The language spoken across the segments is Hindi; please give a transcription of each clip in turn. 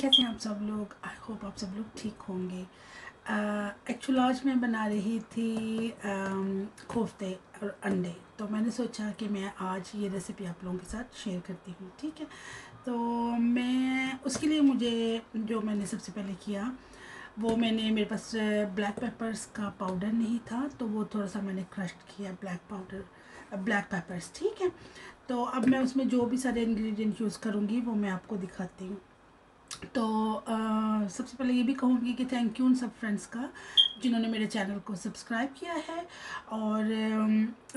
कैसे हैं आप सब लोग आई होप आप सब लोग ठीक होंगे। एक्चुअल uh, आज मैं बना रही थी um, कोफ्ते और अंडे। तो मैंने सोचा कि मैं आज ये रेसिपी आप लोगों के साथ शेयर करती हूँ ठीक है? तो मैं उसके लिए मुझे जो मैंने सबसे पहले किया वो मैंने मेरे पास ब्लैक पेपर्स का पाउडर नहीं था तो वो थोड़ा सा मैंने क्रश्ड किया ब्लैक पाउडर ब्लैक पेपर्स ठीक है? तो अब मैं उसमें जो भी सारे इंग्रेडिएंट यूज़ करूँगी वो मैं आपको दिखाती हूँ। तो आ, सबसे पहले ये भी कहूँगी कि थैंक यू उन सब फ्रेंड्स का जिन्होंने मेरे चैनल को सब्सक्राइब किया है और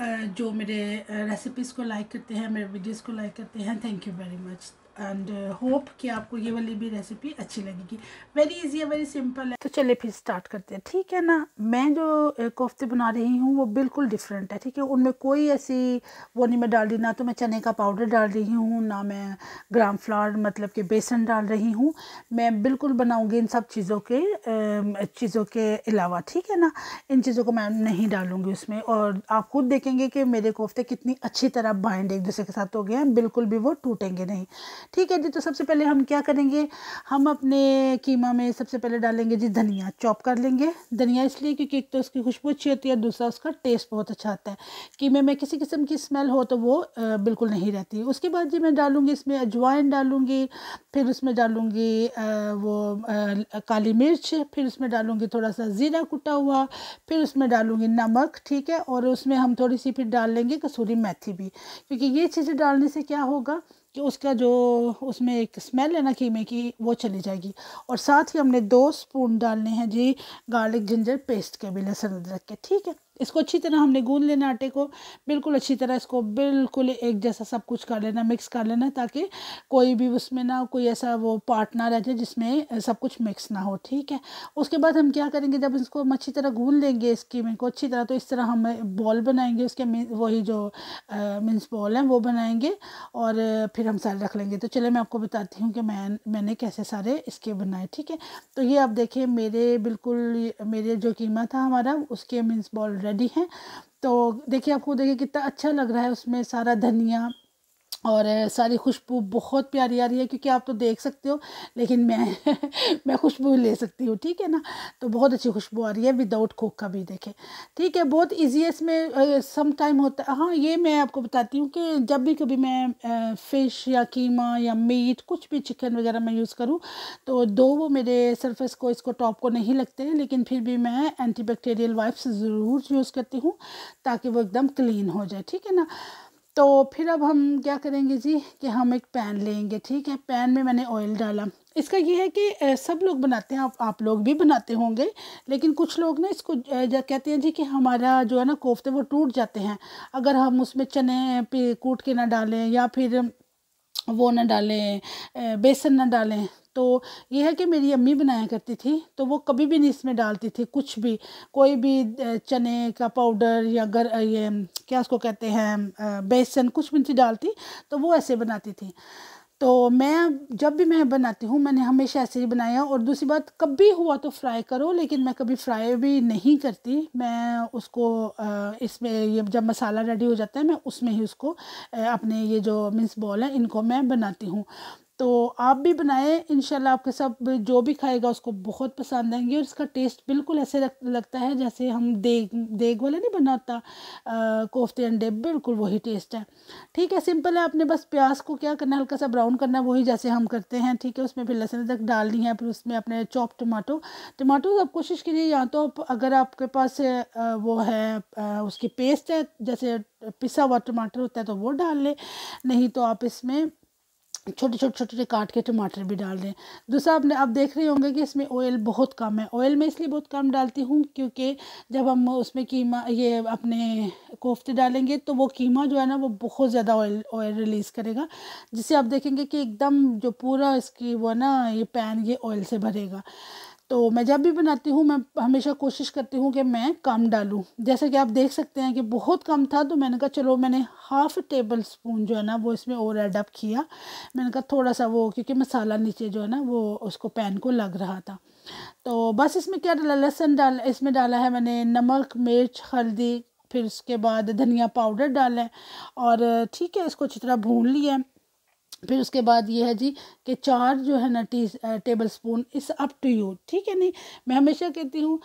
आ, जो मेरे रेसिपीज़ को लाइक करते हैं मेरे वीडियोस को लाइक करते हैं thank you very much and hope कि आपको ये वाली भी रेसिपी अच्छी लगेगी। वेरी इजी है वेरी सिंपल है। तो चलिए फिर स्टार्ट करते हैं। ठीक है ना? मैं जो कोफ्ते बना रही हूँ, वो बिल्कुल डिफरेंट है, ठीक है? उनमें कोई ऐसी वो नहीं मैं डाल रही, ना तो मैं चने का पाउडर डाल रही हूँ, ना मैं ग्राम फ्लावर मतलब कि बेसन डाल रही हूँ। मैं बिल्कुल बनाऊँगी इन सब चीज़ों के चीज़ों के अलावा, ठीक है ना? इन चीज़ों को मैं नहीं डालूँगी उसमें। और आप खुद देखेंगे कि मेरे कोफ्ते कितनी अच्छी तरह बाइंड एक दूसरे के साथ हो गए हैं, बिल्कुल भी वो टूटेंगे नहीं। ठीक है जी तो सबसे पहले हम क्या करेंगे? हम अपने कीमा में सबसे पहले डालेंगे जी धनिया, चॉप कर लेंगे। धनिया इसलिए क्योंकि एक तो उसकी खुशबू अच्छी होती है, दूसरा उसका टेस्ट बहुत अच्छा आता है। कीमे में किसी किस्म की स्मेल हो तो वो बिल्कुल नहीं रहती। उसके बाद जी मैं डालूँगी इसमें अजवाइन डालूँगी, फिर उसमें डालूँगी वो काली मिर्च, फिर उसमें डालूँगी थोड़ा सा ज़ीरा कुटा हुआ, फिर उसमें डालूँगी नमक, ठीक है? और उसमें हम थोड़ी सी फिर डाल लेंगे कसूरी मेथी भी। क्योंकि ये चीज़ें डालने से क्या होगा? कि उसका जो, उसमें एक स्मेल है ना कीमे की वो चली जाएगी। और साथ ही हमने दो स्पून डालने हैं जी गार्लिक जिंजर पेस्ट के भी लहसुन अदरक के, ठीक है? इसको अच्छी तरह हमने गूंद लेना आटे को, बिल्कुल अच्छी तरह इसको बिल्कुल एक जैसा सब कुछ कर लेना मिक्स कर लेना, ताकि कोई भी उसमें ना कोई ऐसा वो पार्ट ना रह जाए जिसमें सब कुछ मिक्स ना हो, ठीक है? उसके बाद हम क्या करेंगे, जब इसको हम अच्छी तरह गूंद लेंगे इसकी में को, अच्छी तरह तो इस तरह हम बॉल बनाएँगे, उसके वही जो मीन्स बॉल हैं, वो बनाएँगे और फिर हम सारे रख लेंगे। तो चले मैं आपको बताती हूँ कि मैं, मैंने कैसे सारे इसके बनाए, ठीक है? तो ये आप देखें मेरे बिल्कुल मेरे जो कीमत था हमारा, उसके मीन्स बॉल रेडी हैं। तो देखिए आपको देखिए कितना अच्छा लग रहा है उसमें सारा धनिया और सारी खुशबू बहुत प्यारी आ रही है क्योंकि आप तो देख सकते हो, लेकिन मैं मैं खुशबू ले सकती हूँ, ठीक है ना? तो बहुत अच्छी खुशबू आ रही है विदाउट कुक का भी देखें। ठीक है, बहुत ईजी है इसमें सम टाइम होता है। हाँ ये मैं आपको बताती हूँ कि जब भी कभी मैं फ़िश या कीमा या मीट कुछ भी चिकन वगैरह मैं यूज़ करूँ तो दो वो मेरे सरफेस को इसको टॉप को नहीं लगते हैं, लेकिन फिर भी मैं एंटीबैक्टीरियल वाइप्स ज़रूर यूज़ करती हूँ, ताकि वो एकदम क्लीन हो जाए, ठीक है ना? तो फिर अब हम क्या करेंगे जी कि हम एक पैन लेंगे, ठीक है? पैन में मैंने ऑयल डाला। इसका ये है कि सब लोग बनाते हैं, आप आप लोग भी बनाते होंगे, लेकिन कुछ लोग ना इसको कहते हैं जी कि हमारा जो है ना कोफ्ते वो टूट जाते हैं। अगर हम उसमें चने कूट के ना डालें या फिर वो ना डालें बेसन ना डालें। तो ये है कि मेरी अम्मी बनाया करती थी तो वो कभी भी नहीं इसमें डालती थी कुछ भी। कोई भी चने का पाउडर या गर ये, क्या उसको कहते हैं बेसन कुछ भी नहीं डालती तो वो ऐसे बनाती थी। तो मैं जब भी मैं बनाती हूँ, मैंने हमेशा ऐसे ही बनाया और दूसरी बात, कभी हुआ तो फ्राई करो, लेकिन मैं कभी फ्राई भी नहीं करती। मैं उसको इसमें ये जब मसाला रेडी हो जाता है, मैं उसमें ही उसको अपने ये जो मिन्स बॉल है, इनको मैं बनाती हूँ। तो आप भी बनाएँ इंशाल्लाह आपके सब जो भी खाएगा उसको बहुत पसंद आएँगे और इसका टेस्ट बिल्कुल ऐसे लग, लगता है जैसे हम देग देग वाला नहीं बनाता कोफ्ते अंडे बिल्कुल वही टेस्ट है। ठीक है सिंपल है आपने बस प्याज को क्या करना हल्का सा ब्राउन करना वही जैसे हम करते हैं ठीक है उसमें फिर लहसुन तक डालनी है फिर उसमें अपने चॉप टमाटो टमाटो आप कोशिश कीजिए या तो आप अगर आपके पास वो है उसकी पेस्ट है जैसे पिसा हुआ टमाटर होता है तो वो डाल लें नहीं तो आप इसमें छोटे छोटे छोटे छोटे काट के टमाटर भी डाल दें। दूसरा आपने आप देख रहे होंगे कि इसमें ऑयल बहुत कम है। ऑयल मैं इसलिए बहुत कम डालती हूँ क्योंकि जब हम उसमें कीमा, ये अपने कोफ्ते डालेंगे तो वो कीमा जो है ना, वो बहुत ज़्यादा ऑयल ऑयल रिलीज़ करेगा। जिससे आप देखेंगे कि एकदम जो पूरा इसकी वो ना, ये पैन ये ऑयल से भरेगा। तो मैं जब भी बनाती हूँ, मैं हमेशा कोशिश करती हूँ कि मैं कम डालूँ। जैसे कि आप देख सकते हैं कि बहुत कम था तो मैंने कहा, चलो, मैंने हाफ़ टेबल स्पून जो है ना, वो इसमें और एडअप किया। मैंने कहा थोड़ा सा वो, क्योंकि मसाला नीचे जो है ना, वो उसको पैन को लग रहा था। तो बस इसमें क्या डाला, लहसुन डाल, इसमें डाला है मैंने नमक, मिर्च, हल्दी, फिर उसके बाद धनिया पाउडर डाला है। और ठीक है, इसको अच्छी तरह भून लिया फिर उसके बाद ये है जी कि चार जो है ना T tablespoon is up to you ठीक है नहीं? मैं हमेशा कहती हूँ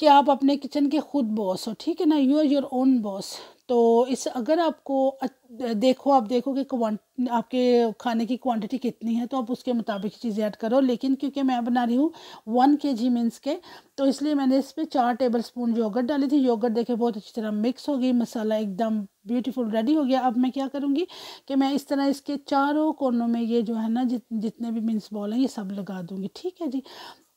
कि आप अपने किचन के खुद बॉस हो, ठीक है ना? You are your own boss तो इस, अगर आपको देखो, आप देखो कि आपके खाने की क्वांटिटी कितनी है तो आप उसके मुताबिक चीज़ें ऐड करो। लेकिन क्योंकि मैं बना रही हूँ वन के जी मीन्स के तो इसलिए मैंने इस पर चार टेबल स्पून योगर्ट डाली थी। योगर्ट देखे बहुत अच्छी तरह मिक्स हो गई, मसाला एकदम ब्यूटीफुल रेडी हो गया। अब मैं क्या करूँगी कि मैं इस तरह इसके चारों कोनों में ये जो है ना, जित, जितने भी मीन्स बॉल हैं, ये सब लगा दूँगी। ठीक है जी?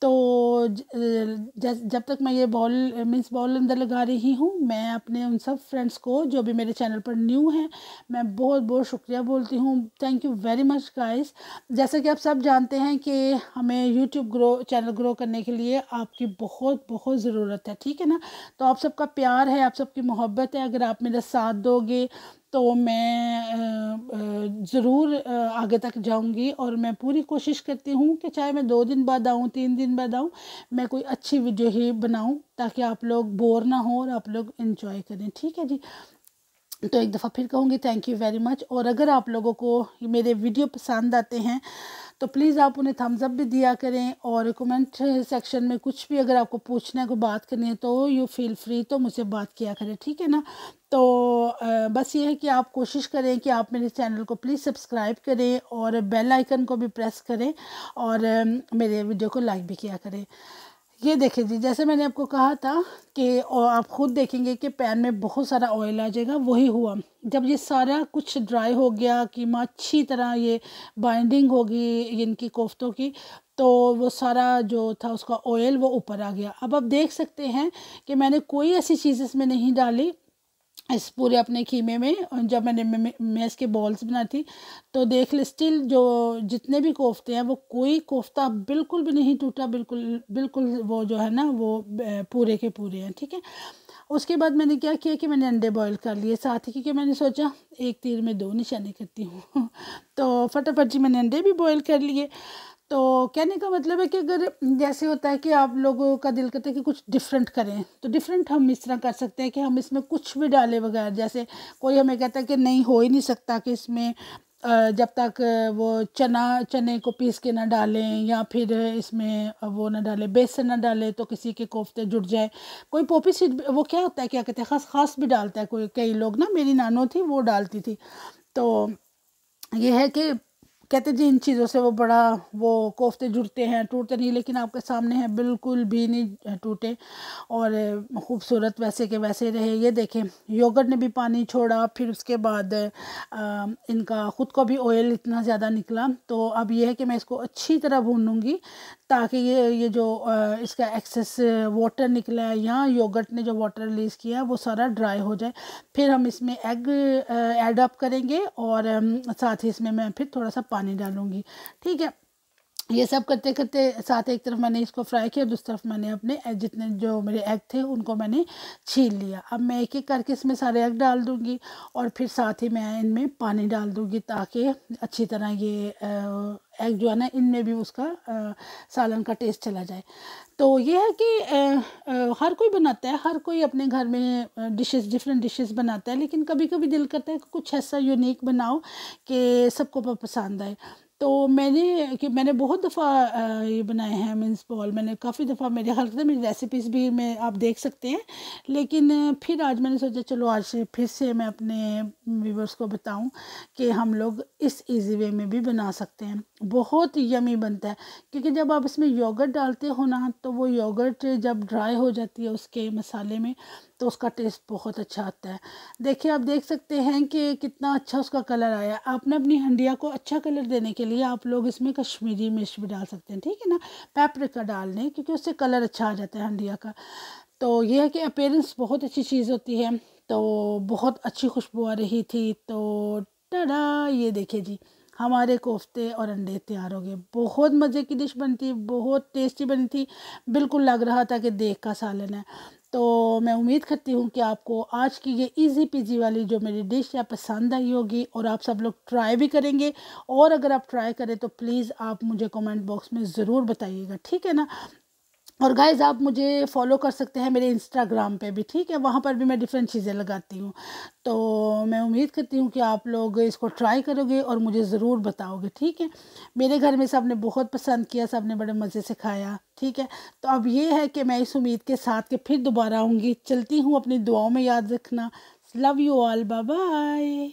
तो जब तक मैं ये बॉल मीन्स बॉल अंदर लगा रही हूँ, मैं अपने उन सब फ्रेंड्स को, जो भी मेरे चैनल पर न्यू हैं, मैं बहुत बहुत शुक्रिया बोलती हूँ। Thank you very much guys जैसा कि आप सब जानते हैं कि हमें यूट्यूब ग्रो चैनल ग्रो करने के लिए आपकी बहुत बहुत ज़रूरत है, ठीक है ना? तो आप सबका प्यार है, आप सबकी मोहब्बत है। अगर आप मेरा साथ दोगे तो मैं ज़रूर आगे तक जाऊँगी और मैं पूरी कोशिश करती हूँ कि चाहे मैं दो दिन बाद आऊँ, तीन दिन बाद आऊँ, मैं कोई अच्छी वीडियो ही बनाऊँ ताकि आप लोग बोर ना हो और आप लोग इन्जॉय करें। ठीक है जी? तो एक दफ़ा फिर कहूँगी थैंक यू वेरी मच और अगर आप लोगों को मेरे वीडियो पसंद आते हैं तो प्लीज़ आप उन्हें थम्स अप भी दिया करें और कमेंट सेक्शन में कुछ भी अगर आपको पूछना है, कोई बात करनी है तो यू फील फ्री तो मुझसे बात किया करें, ठीक है ना? तो बस ये है कि आप कोशिश करें कि आप मेरे चैनल को प्लीज़ सब्सक्राइब करें और बेल आइकन को भी प्रेस करें और मेरे वीडियो को लाइक भी किया करें। ये देखिए जी, जैसे मैंने आपको कहा था कि आप ख़ुद देखेंगे कि पैन में बहुत सारा ऑयल आ जाएगा, वही हुआ। जब ये सारा कुछ ड्राई हो गया, कीमा अच्छी तरह ये बाइंडिंग होगी इनकी कोफ्तों की तो वो सारा जो था उसका ऑयल वो ऊपर आ गया। अब आप देख सकते हैं कि मैंने कोई ऐसी चीज़ इसमें नहीं डाली इस पूरे अपने खीमे में जब मैंने मैं इसके बॉल्स बनाई थी तो देख ले स्टिल जो जितने भी कोफ्ते हैं, वो कोई कोफ्ता बिल्कुल भी नहीं टूटा, बिल्कुल बिल्कुल वो जो है ना, वो पूरे के पूरे हैं, ठीक है? उसके बाद मैंने क्या किया कि मैंने अंडे बॉईल कर लिए, साथ ही क्योंकि मैंने सोचा, एक तीर में दो निशाने करती हूँ। तो फटाफट जी मैंने अंडे भी बॉईल कर लिए। तो कहने का मतलब है कि अगर जैसे होता है कि आप लोगों का दिल करता है कि कुछ डिफरेंट करें तो डिफरेंट हम इस तरह कर सकते हैं कि हम इसमें कुछ भी डालें बगैर, जैसे कोई हमें कहता है कि नहीं, हो ही नहीं सकता कि इसमें जब तक वो चना, चने को पीस के ना डालें या फिर इसमें वो ना डालें, बेसन ना डालें तो किसी के कोफ्ते जुड़ जाए। कोई पोपी सीड वो क्या होता है, क्या कहते हैं, खास खास भी डालता है कोई, कई लोग ना, मेरी नानो थी, वो डालती थी। तो ये है कि कहते जी इन चीज़ों से वो बड़ा वो कोफ्ते जुड़ते हैं टूटते नहीं लेकिन आपके सामने है बिल्कुल भी नहीं टूटे। और ख़ूबसूरत वैसे के वैसे रहे। ये देखें योगर्ट ने भी पानी छोड़ा फिर उसके बाद आ, इनका ख़ुद को भी ऑयल इतना ज़्यादा निकला। तो अब ये है कि मैं इसको अच्छी तरह भूनूँगी ताकि ये ये जो इसका एक्सेस वाटर निकला है या योगर्ट ने जो वाटर रिलीज़ किया है वो सारा ड्राई हो जाए। फिर हम इसमें एग ऐड अप करेंगे और साथ ही इसमें मैं फिर थोड़ा सा पानी डालूँगी। ठीक है? ये सब करते करते साथ एक तरफ़ मैंने इसको फ्राई किया दूसरी तरफ़ मैंने अपने जितने जो मेरे एग थे उनको मैंने छील लिया। अब मैं एक एक करके इसमें सारे एग डाल दूँगी और फिर साथ ही मैं इनमें पानी डाल दूँगी ताकि अच्छी तरह ये एग जो है ना इनमें भी उसका आ, सालन का टेस्ट चला जाए। तो ये है कि आ, आ, हर कोई बनाता है हर कोई अपने घर में डिशेस डिफरेंट डिशेस बनाता है लेकिन कभी कभी दिल करता है कि कुछ ऐसा यूनिक बनाओ कि सबको पसंद आए। तो मैंने, कि मैंने बहुत दफ़ा ये बनाए हैं मीन्स बॉल मैंने काफ़ी दफ़ा, मेरे ख्याल से मेरी रेसिपीज़ भी मैं, आप देख सकते हैं। लेकिन फिर आज मैंने सोचा, चलो आज से फिर से मैं अपने व्यूवर्स को बताऊँ कि हम लोग इस इजी वे में भी बना सकते हैं। बहुत यमी बनता है। क्योंकि जब आप इसमें योगर्ट डालते हो ना तो वो योगर्ट जब ड्राई हो जाती है उसके मसाले में तो उसका टेस्ट बहुत अच्छा आता है। देखिए, आप देख सकते हैं कि कितना अच्छा उसका कलर आया। आपने अपनी हंडिया को अच्छा कलर देने के लिए आप लोग इसमें कश्मीरी मिर्च भी डाल सकते हैं, ठीक है ना? पेपरिका डाल लें क्योंकि उससे कलर अच्छा आ जाता है हंडिया का। तो यह है कि अपेयरेंस बहुत अच्छी चीज़ होती है तो बहुत अच्छी खुशबू आ रही थी तो टड़ा ये देखिए जी, हमारे कोफ्ते और अंडे तैयार हो गए। बहुत मज़े की डिश बनती, बहुत टेस्टी बनी थी। बिल्कुल लग रहा था कि देख का सालन है। तो मैं उम्मीद करती हूँ कि आपको आज की ये इजी पीजी वाली जो मेरी डिश है पसंद आई होगी और आप सब लोग ट्राई भी करेंगे। और अगर आप ट्राई करें तो प्लीज़ आप मुझे कमेंट बॉक्स में ज़रूर बताइएगा, ठीक है ना? और गाइज़ आप मुझे फॉलो कर सकते हैं मेरे इंस्टाग्राम पे भी, ठीक है? वहाँ पर भी मैं डिफरेंट चीज़ें लगाती हूँ। तो मैं उम्मीद करती हूँ कि आप लोग इसको ट्राई करोगे और मुझे ज़रूर बताओगे, ठीक है? मेरे घर में सबने बहुत पसंद किया सबने बड़े मज़े से खाया, ठीक है? तो अब ये है कि मैं इस उम्मीद के साथ के फिर दोबारा आऊँगी। चलती हूँ अपनी दुआओं में याद रखना। Love you all bye